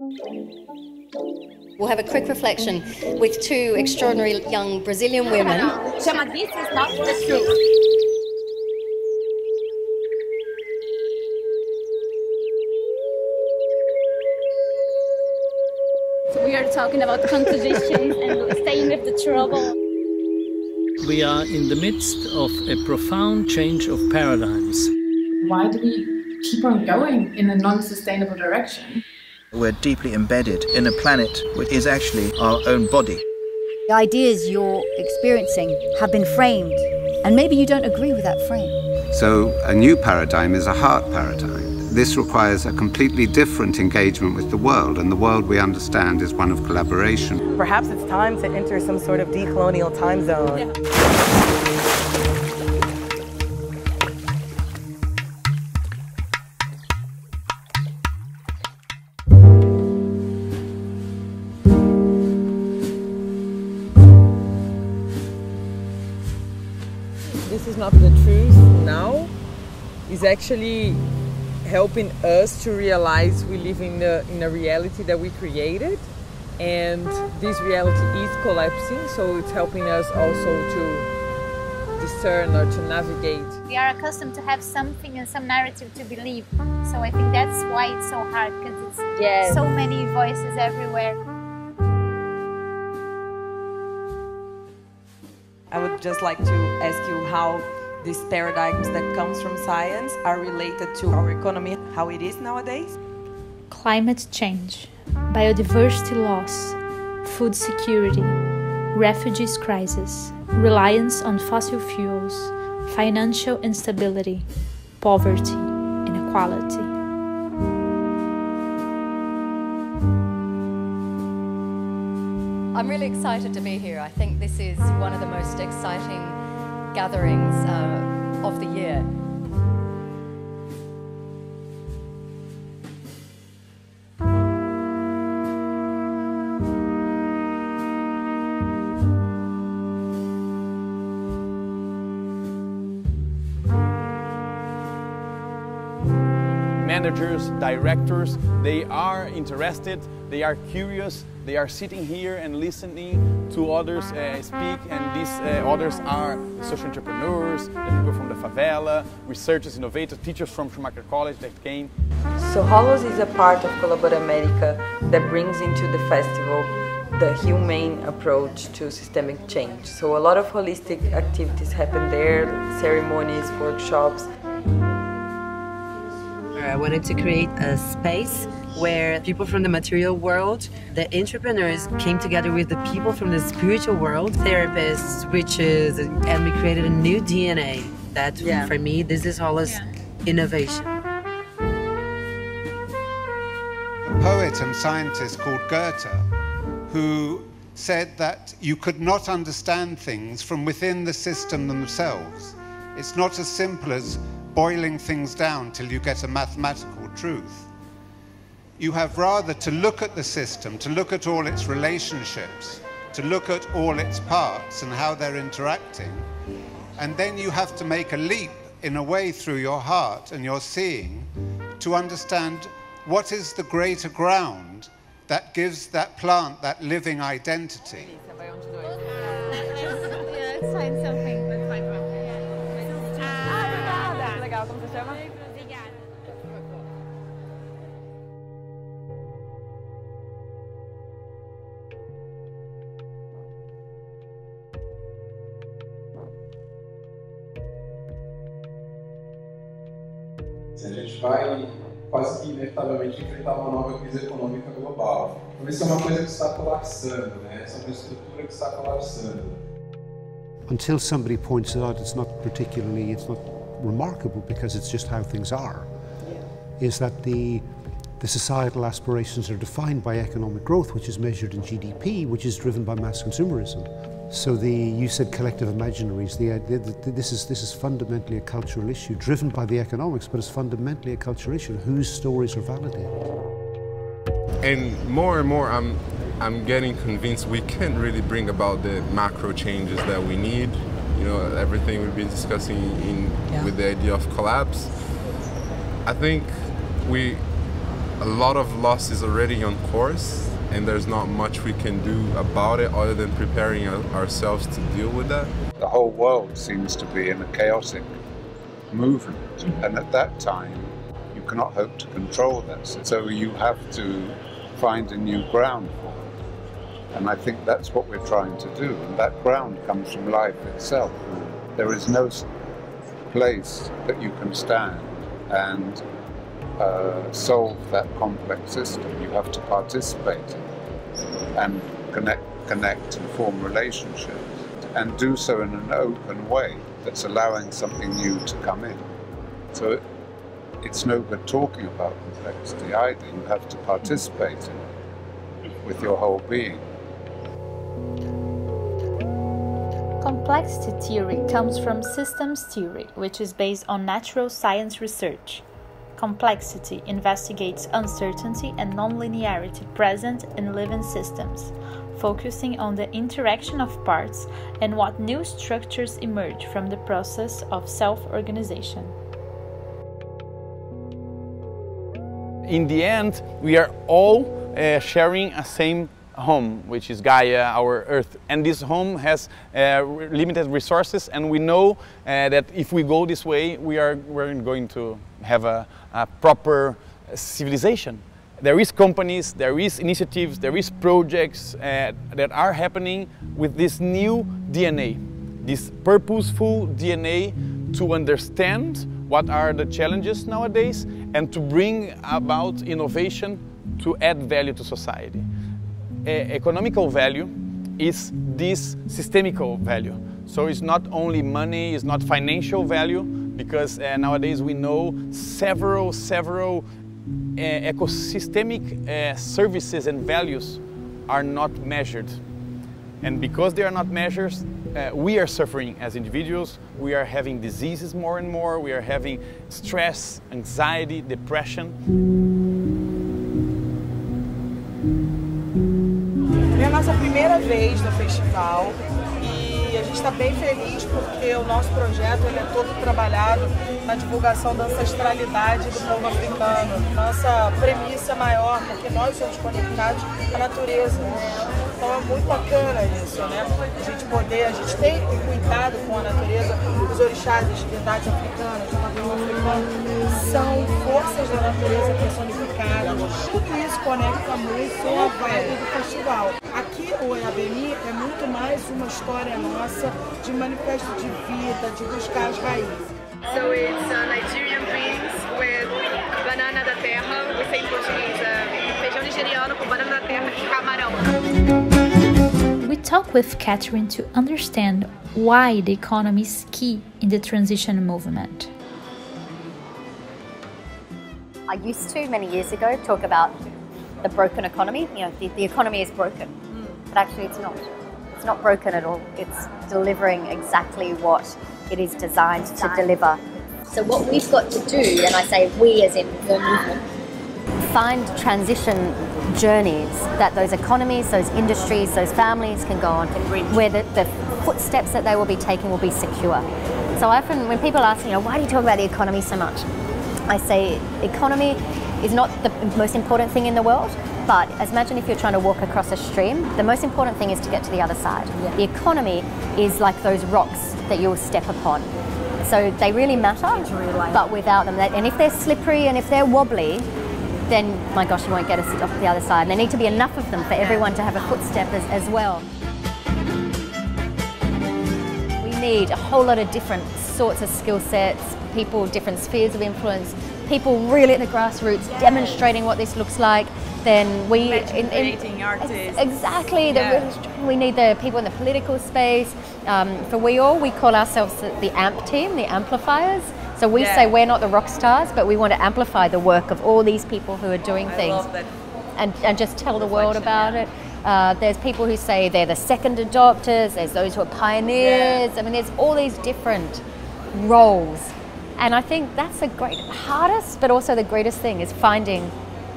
We'll have a quick reflection with two extraordinary young Brazilian women. This is not the truth. We are talking about contradictions and staying with the trouble. We are in the midst of a profound change of paradigms. Why do we keep on going in a non sustainable direction? We're deeply embedded in a planet which is actually our own body. The ideas you're experiencing have been framed, and maybe you don't agree with that frame. So, a new paradigm is a heart paradigm. This requires a completely different engagement with the world, and the world we understand is one of collaboration. Perhaps it's time to enter some sort of decolonial time zone. Yeah. This is not the truth now is actually helping us to realize we live in a, in a reality that we created. And this reality is collapsing so it's helping us also to discern or to navigate. We are accustomed to have something and some narrative to believe. So i think that's why it's so hard because it's yes. so many voices everywhere i would just like to ask you how these paradigms that comes from science are related to our economy, how it is nowadays? Climate change, biodiversity loss, food security, refugees crisis, reliance on fossil fuels, financial instability, poverty, inequality. I'm really excited to be here. I think this is one of the most exciting gatherings uh, of the year. managers, directors, they are interested, they are curious, they are sitting here and listening to others uh, speak, and these uh, others are social entrepreneurs, the people from the favela, researchers, innovators, teachers from Schumacher College that came. So Holos is a part of ColaborAmerica that brings into the festival the humane approach to systemic change. So a lot of holistic activities happen there, ceremonies, workshops, I wanted to create a space where people from the material world, the entrepreneurs came together with the people from the spiritual world, therapists, witches, and we created a new DNA. That, yeah. for me, this is all yeah. innovation. A poet and scientist called Goethe, who said that you could not understand things from within the system themselves. It's not as simple as boiling things down till you get a mathematical truth. You have rather to look at the system, to look at all its relationships, to look at all its parts and how they're interacting. And then you have to make a leap in a way through your heart and your seeing to understand what is the greater ground that gives that plant that living identity. A gente vai quase que inevitavelmente enfrentar uma nova crise econômica global. Então, isso é uma coisa que está colapsando, né? Essa é uma estrutura que está colapsando. Until somebody points it out, it's not particularly, it's not remarkable because it's just how things are, yeah. is that the the societal aspirations are defined by economic growth, which is measured in GDP, which is driven by mass consumerism. So the you said collective imaginaries. The, the, the, this is this is fundamentally a cultural issue, driven by the economics, but it's fundamentally a cultural issue. Whose stories are validated? And more and more, I'm I'm getting convinced we can't really bring about the macro changes that we need you know, everything we've been discussing in, yeah. with the idea of collapse. I think we a lot of loss is already on course and there's not much we can do about it other than preparing ourselves to deal with that. The whole world seems to be in a chaotic movement, and at that time, you cannot hope to control this. So you have to find a new ground for it. And I think that's what we're trying to do, and that ground comes from life itself. There is no place that you can stand and uh, solve that complex system. You have to participate and connect, connect and form relationships and do so in an open way that's allowing something new to come in. So it, it's no good talking about complexity either. You have to participate in it with your whole being. Complexity theory comes from systems theory, which is based on natural science research. Complexity investigates uncertainty and nonlinearity present in living systems, focusing on the interaction of parts and what new structures emerge from the process of self organization. In the end, we are all uh, sharing a same home, which is Gaia, our Earth. And this home has uh, limited resources, and we know uh, that if we go this way, we are we're going to have a, a proper civilization there is companies, there is initiatives, there is projects uh, that are happening with this new DNA, this purposeful DNA to understand what are the challenges nowadays and to bring about innovation to add value to society. Economical value is this systemical value. So it's not only money, it's not financial value, because uh, nowadays we know several, several uh, ecosystemic uh, services and values are not measured. And because they are not measured, uh, we are suffering as individuals, we are having diseases more and more, we are having stress, anxiety, depression. Vez no festival e a gente está bem feliz porque o nosso projeto ele é todo trabalhado na divulgação da ancestralidade do povo africano. Nossa premissa maior, porque nós somos conectados à natureza. Então é muito bacana isso, né? A gente poder, a gente tem cuidado com a natureza, os orixás, as divindades africanas, o patrimônio africano, são forças da natureza personificadas. Tudo isso conecta muito com a vibe do festival. Aqui o EABMI é muito mais uma história nossa de manifesto de vida, de buscar as raízes. So it's uh, Nigerian beans with banana da terra, we say in Portuguese, uh, feijão nigeriano com banana da terra e camarão. We talk with Catherine to understand why the economy is key in the transition movement. I used to, many years ago, talk about the broken economy. You know, the, the economy is broken, but actually it's not. It's not broken at all. It's delivering exactly what it is designed to deliver. So what we've got to do, and I say we as in the movement, find transition journeys that those economies, those industries, those families can go on, where the, the footsteps that they will be taking will be secure. So often when people ask, you know, why do you talk about the economy so much? I say economy is not the most important thing in the world, but as imagine if you're trying to walk across a stream, the most important thing is to get to the other side. Yeah. The economy is like those rocks that you'll step upon. So they really matter, but without them, and if they're slippery and if they're wobbly, then my gosh, you won't get us off the other side. And there need to be enough of them for everyone to have a footstep as, as well. Need a whole lot of different sorts of skill sets, people, different spheres of influence, people really at the grassroots yes. demonstrating what this looks like. Then we in, in, artists. exactly. Yeah. we need the people in the political space. Um, for we all, we call ourselves the, AMP team, the amplifiers. So we yeah. say we're not the rock stars, but we want to amplify the work of all these people who are doing I things, and and just tell the world about yeah. it. Uh, there's people who say they're the second adopters. There's those who are pioneers. I mean, there's all these different roles and I think that's the great, hardest, but also the greatest thing is finding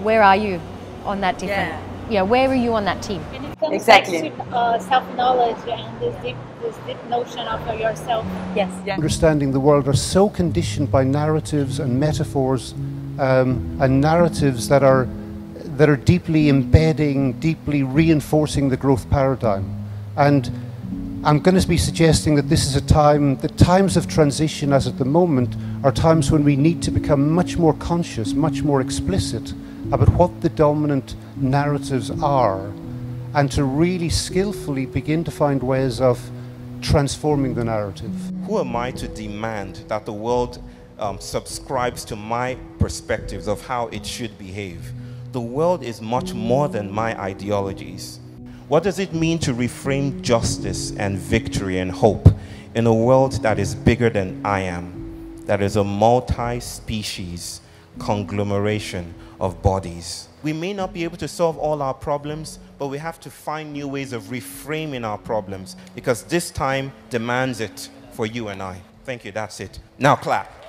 where are you on that different, yeah, yeah where are you on that team? And it comes exactly. back to uh, self-knowledge and this deep, this deep notion of yourself. Yes. Yeah. Understanding the world are so conditioned by narratives and metaphors um, and narratives that are that are deeply embedding, deeply reinforcing the growth paradigm. And I'm going to be suggesting that this is a time, the times of transition as at the moment are times when we need to become much more conscious, much more explicit about what the dominant narratives are and to really skillfully begin to find ways of transforming the narrative. Who am I to demand that the world um, subscribes to my perspectives of how it should behave? The world is much more than my ideologies. What does it mean to reframe justice and victory and hope in a world that is bigger than I am, that is a multi species conglomeration of bodies? We may not be able to solve all our problems, but we have to find new ways of reframing our problems because this time demands it for you and I. Thank you, that's it. Now clap.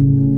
Thank